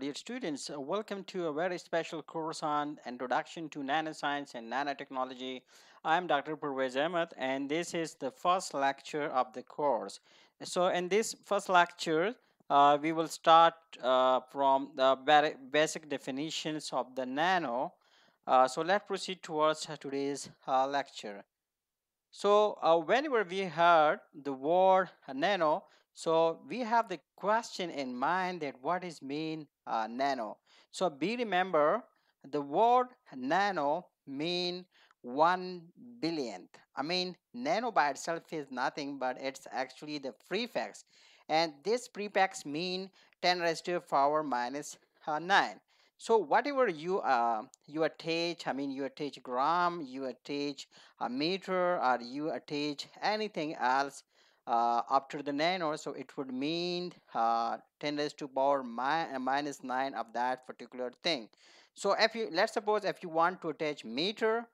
dear students, uh, welcome to a very special course on Introduction to Nanoscience and Nanotechnology. I'm Dr. Pervaiz Ahmad and this is the first lecture of the course. So in this first lecture, uh, we will start uh, from the very basic definitions of the nano. Uh, so let's proceed towards today's uh, lecture. So uh, whenever we heard the word nano, so we have the question in mind that what is mean uh, nano. So be remember the word nano mean one billionth. I mean nano by itself is nothing but it's actually the prefix and this prefix mean 10 raised to the power minus, uh, 9. So whatever you uh, you attach, I mean you attach gram, you attach a meter or you attach anything else uh, after the nano so it would mean uh, 10 raised to power mi uh, minus 9 of that particular thing. So if you let's suppose if you want to attach meter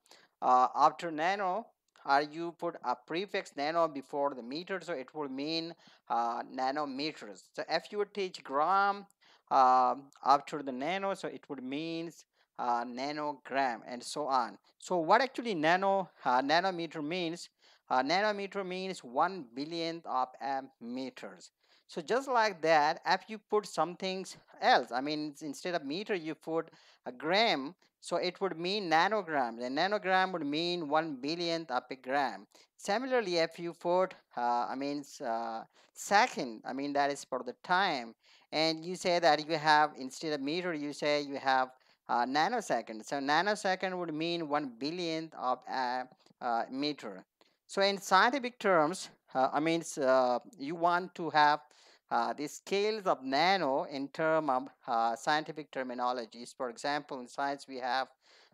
uh, after nano or you put a prefix nano before the meter so it will mean uh, nanometers. So if you attach gram uh, after the nano so it would means uh, nanogram and so on. So what actually nano uh, nanometer means uh, nanometer means 1 billionth of a meters. So just like that, if you put something else, I mean, instead of meter, you put a gram, so it would mean nanogram. The nanogram would mean 1 billionth of a gram. Similarly, if you put, uh, I mean, uh, second, I mean, that is for the time, and you say that you have, instead of meter, you say you have uh, nanosecond. So nanosecond would mean 1 billionth of a uh, meter. So in scientific terms, uh, I mean, uh, you want to have uh, the scales of nano in term of uh, scientific terminologies. For example, in science we have,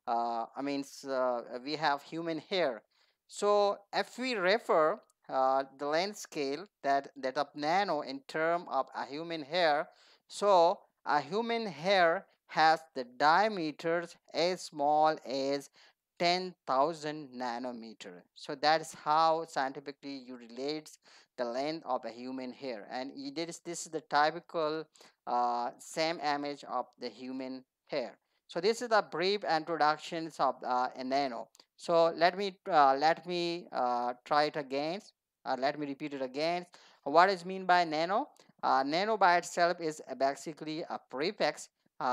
uh, I mean, uh, we have human hair. So if we refer the length scale that, that of nano in term of a human hair, so a human hair has the diameters as small as 10,000 nanometer. So that is how scientifically you relate the length of a human hair. And this, this is the typical uh, same image of the human hair. So this is the brief introductions of uh, a nano. So let me uh, let me uh, try it again. Uh, let me repeat it again. What is mean by nano? Uh, nano by itself is basically a prefix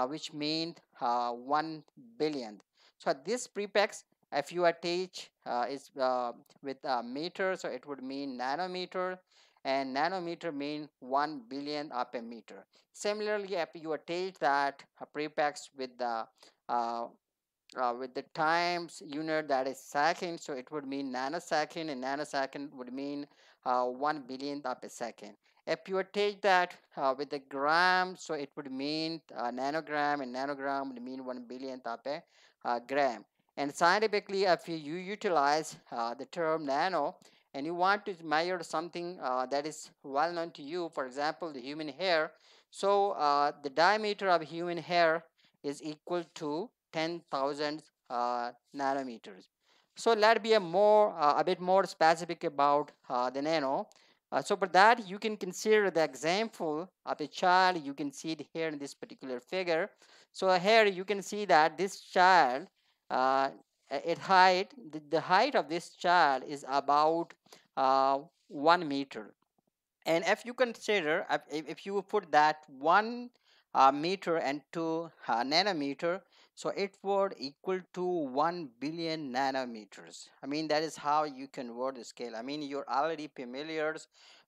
which means one billionth. So this prefix, if you attach uh, is uh, with a meter, so it would mean nanometer, and nanometer mean one billion of a meter. Similarly, if you attach that uh, prefix with the uh, uh, with the times unit that is second, so it would mean nanosecond, and nanosecond would mean uh, one billionth of a second. If you take that uh, with the gram, so it would mean uh, nanogram, and nanogram would mean one billionth of a uh, gram. And scientifically, if you utilize uh, the term nano and you want to measure something uh, that is well known to you, for example, the human hair, so uh, the diameter of human hair is equal to 10,000 uh, nanometers. So let be a more uh, a bit more specific about the nano. So for that, you can consider the example of a child. You can see it here in this particular figure. So here you can see that this child, uh, at height, the, the, height of this child is about uh, one meter. And if you consider, if, if you put that one uh, meter into uh, nanometer, so it would equal to 1 billion nanometers. I mean, that is how you convert the scale. I mean, you're already familiar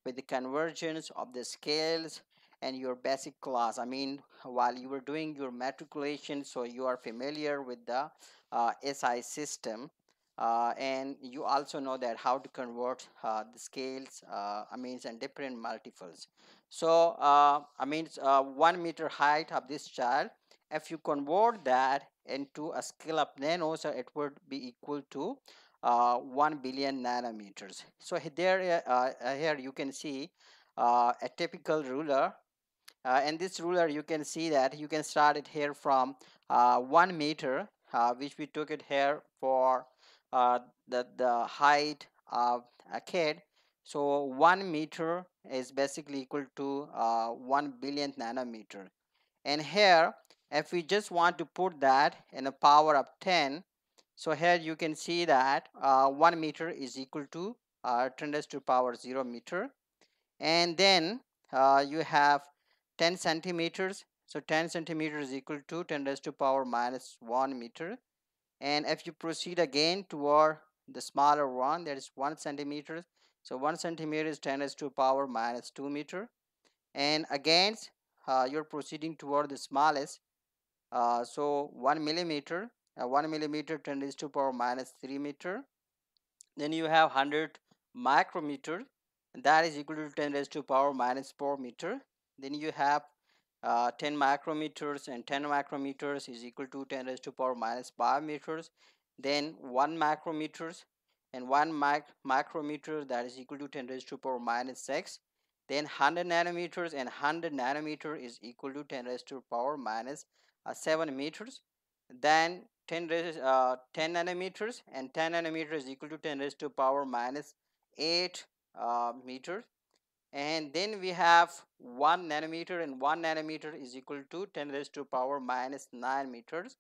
with the convergence of the scales and your basic class i mean while you were doing your matriculation so you are familiar with the uh, si system uh, and you also know that how to convert uh, the scales uh, I mean and different multiples so uh, I mean uh, one meter height of this child if you convert that into a scale of nano so it would be equal to 1 billion nanometers. So there here you can see a typical ruler. Uh, in this ruler you can see that you can start it here from uh, one meter uh, which we took it here for uh, the, the height of a kid. So one meter is basically equal to uh, one billionth nanometer. And here if we just want to put that in a power of 10 so here you can see that uh, 1 meter is equal to uh, 10 raised to power 0 meter. And then uh, you have 10 centimeters so 10 centimeters is equal to 10 raised to power minus 1 meter. And if you proceed again toward the smaller one that is 1 centimeter so 1 centimeter is 10 raised to the power minus 2 meter. And again uh, you're proceeding toward the smallest uh, so 1 millimeter uh, 1 millimeter 10 raised to power minus 3 meter. Then you have 100 micrometer that is equal to 10 raised to power minus 4 meter. Then you have uh, 10 micrometers and 10 micrometers is equal to 10 raised to power minus 5 meters. Then 1 micrometers and 1 mic micrometer that is equal to 10 raised to power minus 6 then 100 nanometers and 100 nanometer is equal to 10 raised to power minus, 7 meters then 10 raised, uh, 10 nanometers and 10 nanometers is equal to 10 raised to power minus 8 uh, meters. And then we have 1 nanometer and 1 nanometer is equal to 10 raised to power minus 9 meters.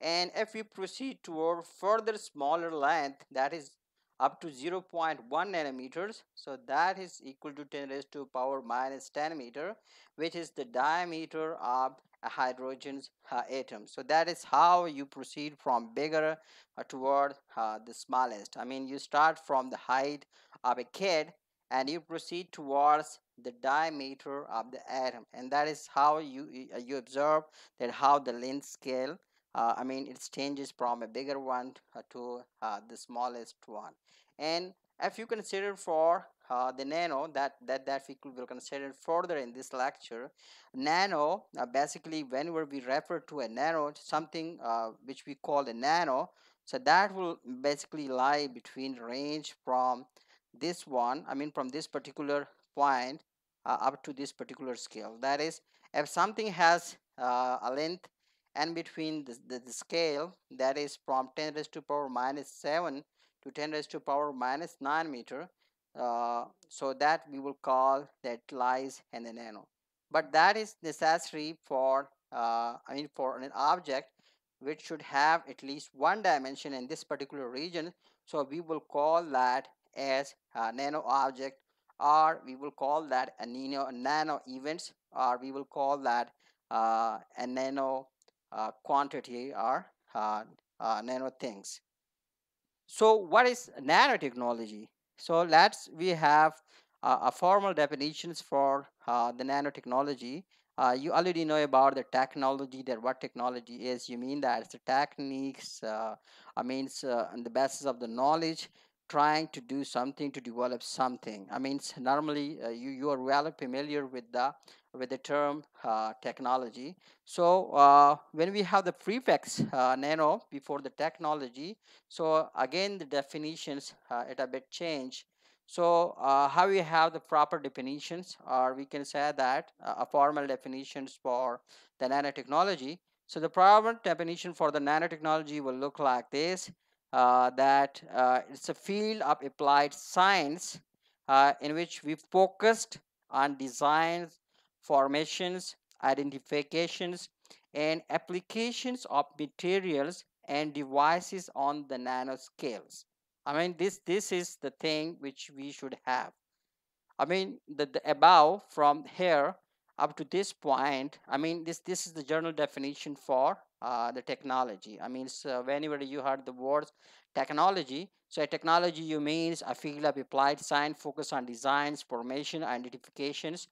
And if we proceed toward further smaller length that is up to 0.1 nanometers so that is equal to 10 raised to power minus 10 meter which is the diameter of a hydrogen uh, atom so that is how you proceed from bigger uh, toward uh, the smallest. I mean you start from the height of a kid and you proceed towards the diameter of the atom. And that is how you you observe that how the length scale uh, I mean it changes from a bigger one uh, to uh, the smallest one and if you consider for uh, the nano that that that we will consider further in this lecture nano uh, basically whenever we refer to a nano something uh, which we call a nano so that will basically lie between range from this one i mean from this particular point uh, up to this particular scale. That is if something has uh, a length and between the, the, the, scale that is from 10 raised to power minus 7 to 10 raised to power minus 9 meter uh, so that we will call that lies in the nano but that is necessary for uh, I mean for an object which should have at least one dimension in this particular region so we will call that as a nano object or we will call that a nano, nano events or we will call that uh, a nano uh, quantity or uh, uh, nano things. So what is nanotechnology? So let's we have a formal definitions for the nanotechnology. Uh, you already know about the technology that what technology is. You mean that it's the techniques uh, i mean uh, on the basis of the knowledge trying to do something to develop something. I mean normally uh, you you are well familiar with the with the term uh, technology. So uh, when we have the prefix nano before the technology so again the definitions it a bit change. So uh, how we have the proper definitions or we can say that uh, a formal definitions for the nanotechnology. So the proper definition for the nanotechnology will look like this. uh, that uh, it's a field of applied science uh, in which we focused on designs, formations, identifications and applications of materials and devices on the nanoscales. I mean, this this is the thing which we should have. I mean, the, the above from here up to this point, I mean, this this is the general definition for uh, the technology. I mean, so whenever you heard the words technology, so technology you means a field of applied science focus on designs, formation, identifications,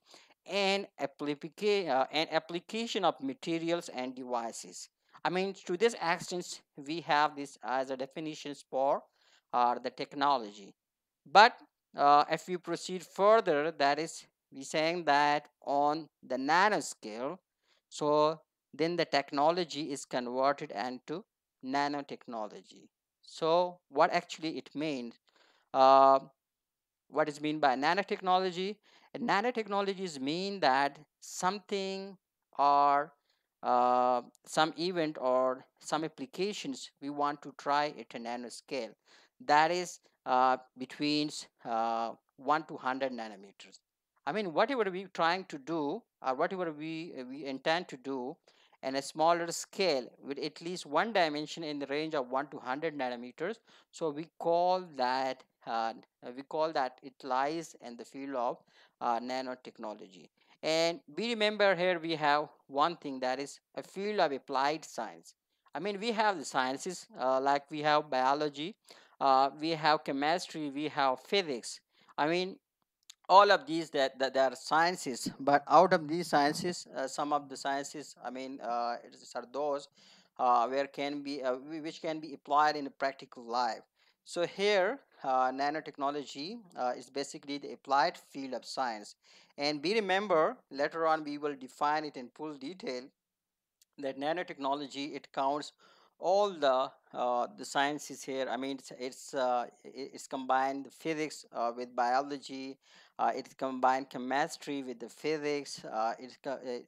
and application uh, and application of materials and devices. I mean, to this extent, we have this as a definitions for or the technology but uh, if we proceed further that is we saying that on the nanoscale so then the technology is converted into nanotechnology. So what actually it means uh, what is mean by nanotechnology? And nanotechnologies mean that something or uh, some event or some applications we want to try at a nanoscale. That is uh, between uh, 1 to 100 nanometers. I mean, whatever we trying to do or whatever we, we intend to do in a smaller scale with at least one dimension in the range of 1 to 100 nanometers. So we call that uh, we call that it lies in the field of uh, nanotechnology. And we remember here we have one thing that is a field of applied science. I mean, we have the sciences uh, like we have biology, uh, we have chemistry, we have physics. I mean, all of these that, that, that are sciences but out of these sciences uh, some of the sciences i mean uh, are those uh, where can be uh, which can be applied in a practical life. So here uh, nanotechnology uh, is basically the applied field of science. And we remember later on we will define it in full detail that nanotechnology it counts all the uh, the sciences here. I mean it's it's, uh, it's combined physics uh, with biology uh, it combined chemistry with the physics uh, it,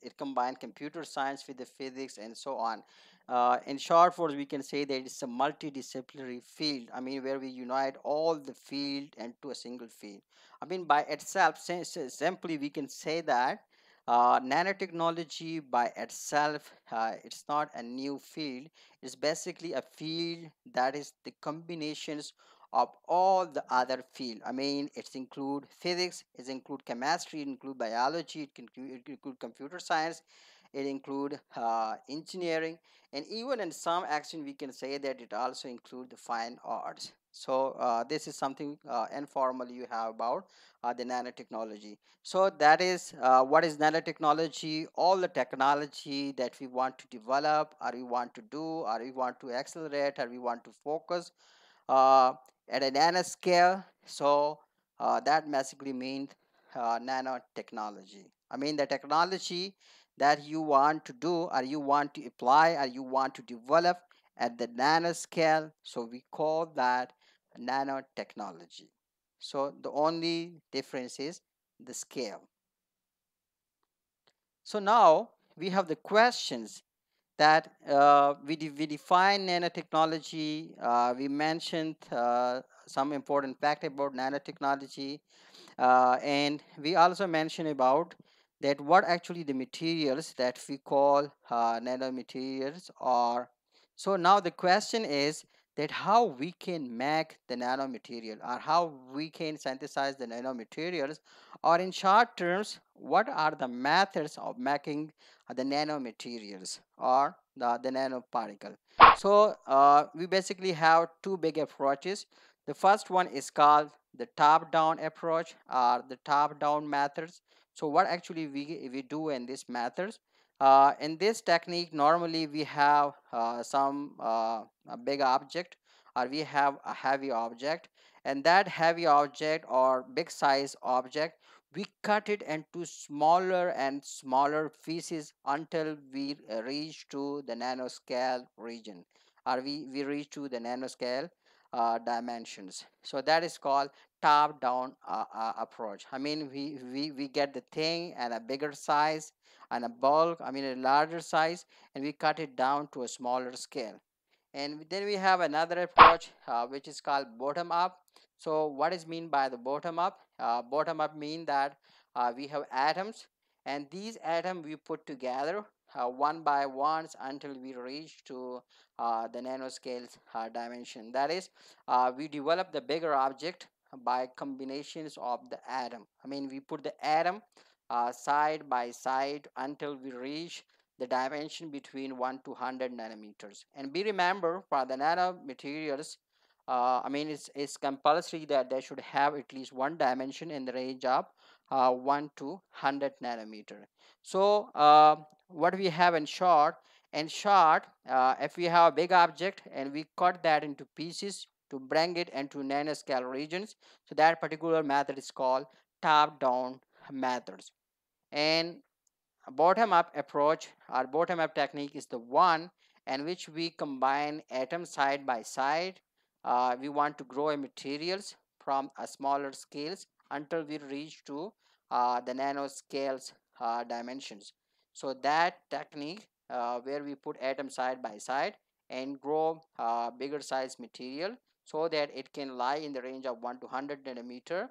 it combined computer science with the physics and so on. Uh, in short words we can say that it's a multidisciplinary field. I mean where we unite all the field into a single field. I mean by itself simply we can say that uh, nanotechnology by itself, uh, it's not a new field. It's basically a field that is the combinations of all the other field. I mean, it's include physics, it include chemistry, it include biology, it can it include computer science, it include uh, engineering, and even in some action we can say that it also include the fine arts. So uh, this is something uh, informal you have about uh, the nanotechnology. So that is uh, what is nanotechnology? All the technology that we want to develop or we want to do or we want to accelerate or we want to focus uh, at a nanoscale so uh, that basically means nanotechnology i mean the technology that you want to do or you want to apply or you want to develop at the nanoscale so we call that nanotechnology. So the only difference is the scale. So now we have the questions that uh, we, de we define nanotechnology. Uh, we mentioned uh, some important fact about nanotechnology. Uh, and we also mentioned about that what actually the materials that we call uh, nanomaterials are. So now the question is that how we can make the nanomaterial or how we can synthesize the nanomaterials or in short terms what are the methods of making the nanomaterials or the, the nanoparticle? So uh, we basically have two big approaches. The first one is called the top down approach or the top down methods. So what actually we, we do in these methods uh, in this technique normally we have uh, some uh, big object or we have a heavy object. And that heavy object or big size object we cut it into smaller and smaller pieces until we reach to the nanoscale region or we, we reach to the nanoscale uh, dimensions. So that is called top down uh, uh, approach. I mean we, we we get the thing and a bigger size and a bulk i mean a larger size and we cut it down to a smaller scale. And then we have another approach uh, which is called bottom up. So what is mean by the bottom up? Uh, bottom up mean that we have atoms and these atoms we put together uh, one by ones until we reach to uh, the nanoscale uh, dimension. That is we develop the bigger object by combinations of the atom. I mean we put the atom side by side until we reach the dimension between 1 to 100 nanometers. And be remember for the nanomaterials uh, I mean it's, it's compulsory that they should have at least one dimension in the range of uh, 1 to 100 nanometer. So uh, what we have in short in short uh, if we have a big object and we cut that into pieces to bring it into nanoscale regions so that particular method is called top down methods. And bottom up approach or bottom up technique is the one in which we combine atoms side by side. Uh, we want to grow materials from a smaller scales until we reach to uh, the nanoscales uh, dimensions. So that technique uh, where we put atoms side by side and grow uh, bigger size material so that it can lie in the range of 1 to 100 nanometer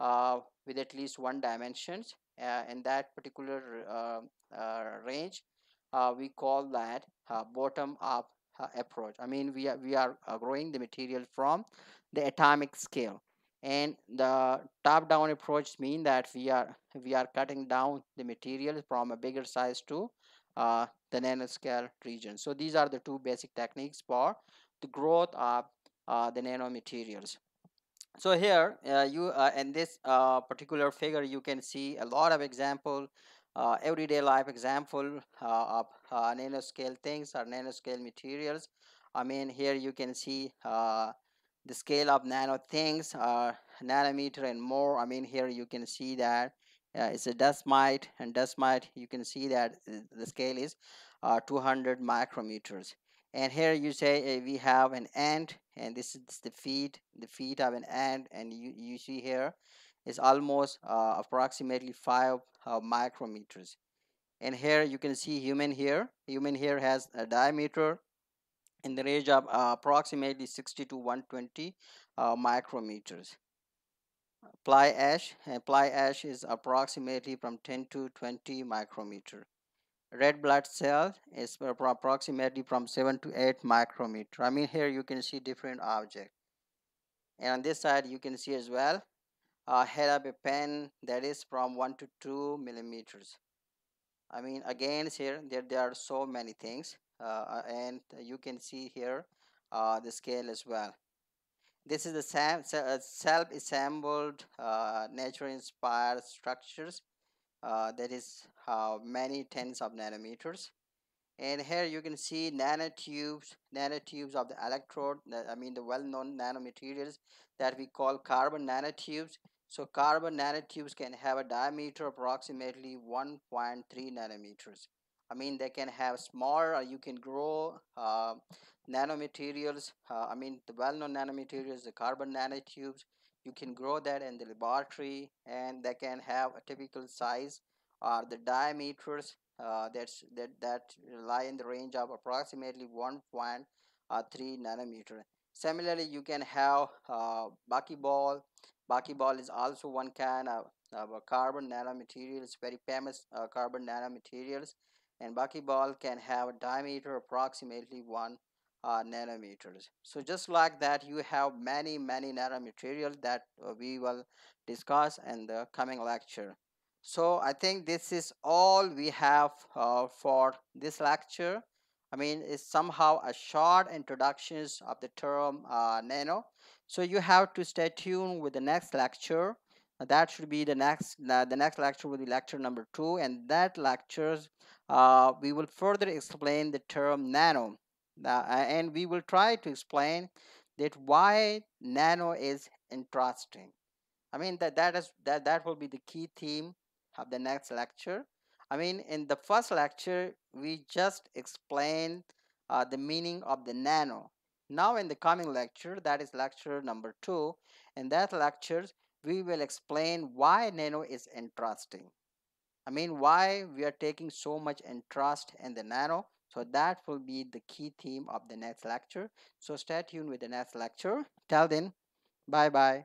uh, with at least one dimensions uh, in that particular uh, uh, range uh, we call that bottom up approach. I mean we are we are growing the material from the atomic scale and the top down approach mean that we are we are cutting down the material from a bigger size to uh, the nanoscale region. So these are the two basic techniques for the growth of uh, the nanomaterials. So here uh, you uh, in this uh, particular figure you can see a lot of example uh, everyday life example of nanoscale things or nanoscale materials. I mean here you can see the scale of nano things are nanometer and more i mean here you can see that it's a dust mite and dust mite you can see that the scale is 200 micrometers. And here you say uh, we have an ant and this is the feet the feet of an ant and you, you see here is almost uh, approximately 5 uh, micrometers. And here you can see human here human here has a diameter in the range of uh, approximately 60 to 120 uh, micrometers. Fly ash fly ash is approximately from 10 to 20 micrometer. Red blood cell is approximately from 7 to 8 micrometer. I mean here you can see different object. And on this side you can see as well uh, head of a pen that is from 1 to 2 millimeters. I mean again here there, there are so many things and you can see here uh, the scale as well. This is the uh, self-assembled uh, nature inspired structures uh, that is uh, many tens of nanometers. And here you can see nanotubes nanotubes of the electrode i mean the well-known nanomaterials that we call carbon nanotubes. So carbon nanotubes can have a diameter approximately 1.3 nanometers i mean they can have smaller you can grow uh, nanomaterials uh, i mean the well-known nanomaterials the carbon nanotubes you can grow that in the laboratory and they can have a typical size or the diameters uh, that's that that lie in the range of approximately 1.3 uh, nanometer. Similarly you can have uh, buckyball buckyball is also one kind of, of carbon nanomaterials very famous uh, carbon nanomaterials and buckyball can have a diameter approximately one uh, nanometers. So just like that you have many many nanomaterials that uh, we will discuss in the coming lecture. So i think this is all we have uh, for this lecture. I mean it's somehow a short introductions of the term uh, nano. So you have to stay tuned with the next lecture. That should be the next the next lecture will be lecture number two and that lectures uh, we will further explain the term nano uh, and we will try to explain that why nano is interesting. I mean that that is that that will be the key theme of the next lecture. I mean in the first lecture we just explained uh, the meaning of the nano. Now in the coming lecture that is lecture number two in that lectures we will explain why nano is interesting i mean why we are taking so much interest in the nano so that will be the key theme of the next lecture. So stay tuned with the next lecture. Till then, bye bye.